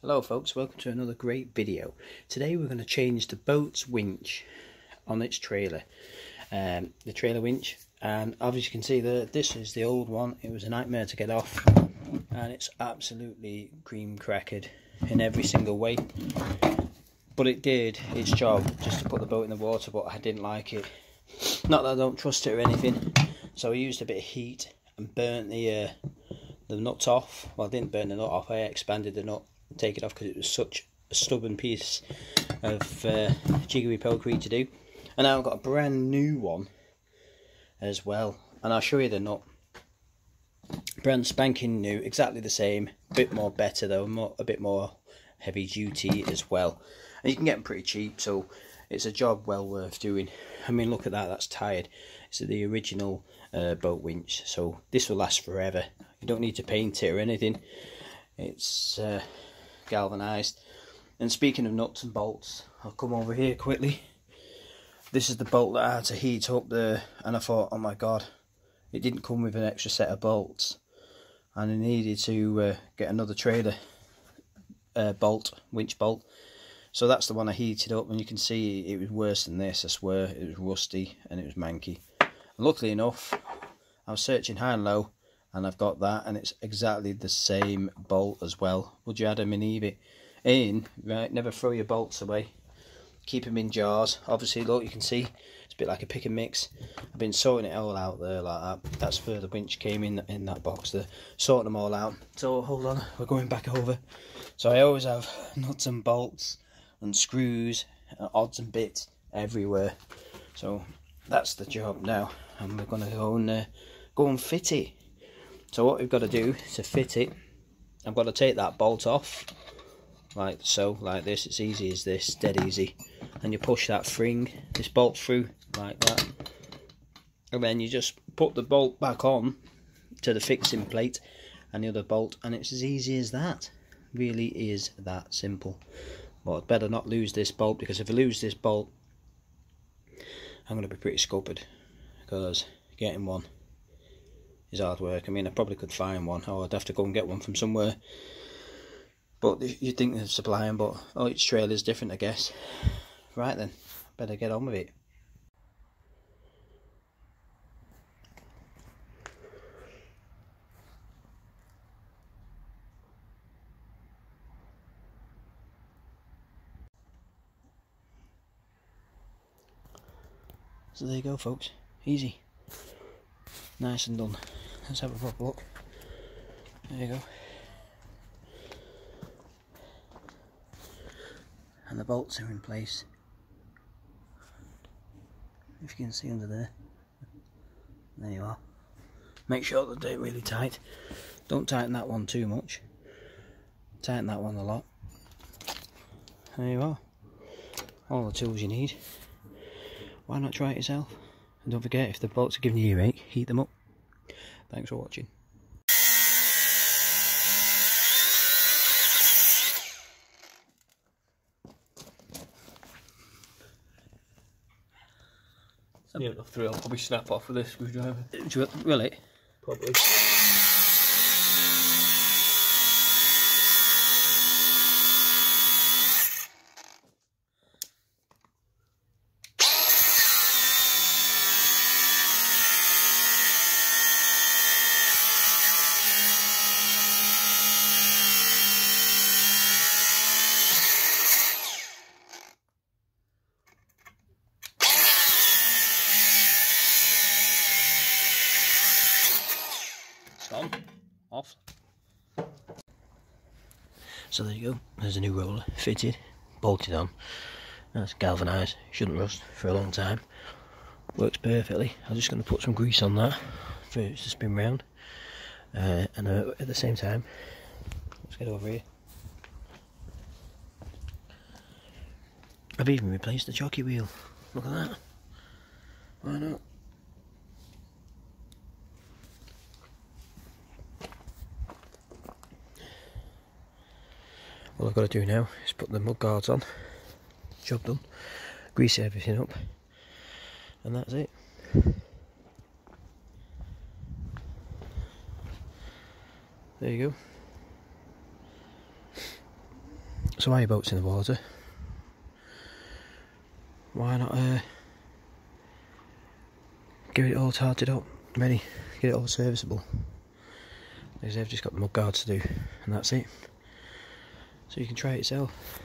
Hello folks, welcome to another great video. Today we're going to change the boat's winch on its trailer. Um, the trailer winch and obviously you can see that this is the old one. It was a nightmare to get off and it's absolutely cream crackered in every single way. But it did its job just to put the boat in the water but I didn't like it. Not that I don't trust it or anything. So I used a bit of heat and burnt the uh, the nuts off. Well I didn't burn the nut off, I expanded the nut take it off because it was such a stubborn piece of uh, jiggery pokery to do. And now I've got a brand new one as well. And I'll show you the nut. Brand spanking new, exactly the same. A bit more better though, more, a bit more heavy duty as well. And you can get them pretty cheap, so it's a job well worth doing. I mean, look at that, that's tired. It's the original uh, boat winch, so this will last forever. You don't need to paint it or anything. It's uh, galvanized. And speaking of nuts and bolts, I'll come over here quickly. This is the bolt that I had to heat up there, and I thought, oh my god, it didn't come with an extra set of bolts, and I needed to uh, get another trailer uh, bolt, winch bolt. So that's the one I heated up, and you can see it was worse than this. I swear, it was rusty and it was manky. And luckily enough, I was searching high and low, and I've got that and it's exactly the same bolt as well. Would you add them in it in? Right never throw your bolts away. Keep them in jars. Obviously look you can see it's a bit like a pick and mix. I've been sorting it all out there like that. That's where the winch came in in that box there. Sorting them all out. So hold on we're going back over. So I always have nuts and bolts and screws and odds and bits everywhere. So that's the job now and we're going to go and uh, go and fit it so what we've got to do to fit it, I've got to take that bolt off, like so, like this. It's easy as this, dead easy. And you push that fring, this bolt through, like that. And then you just put the bolt back on to the fixing plate and the other bolt, and it's as easy as that. Really is that simple. But I'd better not lose this bolt, because if I lose this bolt, I'm going to be pretty scuppered. Because getting one is hard work. I mean, I probably could find one, or I'd have to go and get one from somewhere. But you'd think they're supplying, but oh, each trailer's different, I guess. Right then, better get on with it. So there you go folks, easy, nice and done. Let's have a proper look. There you go. And the bolts are in place. If you can see under there. There you are. Make sure that they're really tight. Don't tighten that one too much. Tighten that one a lot. There you are. All the tools you need. Why not try it yourself? And don't forget, if the bolts are giving you a earache, heat them up. Thanks for watching. Yeah, enough through. I'll probably snap off with this screwdriver. Will it? Probably. on, off. So there you go, there's a new roller fitted, bolted on. That's galvanised, shouldn't rust for a long time. Works perfectly. I'm just going to put some grease on that for it to spin round. Uh, and uh, at the same time, let's get over here. I've even replaced the jockey wheel. Look at that. Why not? All I've got to do now is put the mud guards on. Job done. Grease everything up. And that's it. There you go. So while your boat's in the water, why not uh, get it all tarted up, ready, get it all serviceable. Because they've just got the mud guards to do, and that's it. So you can try it yourself.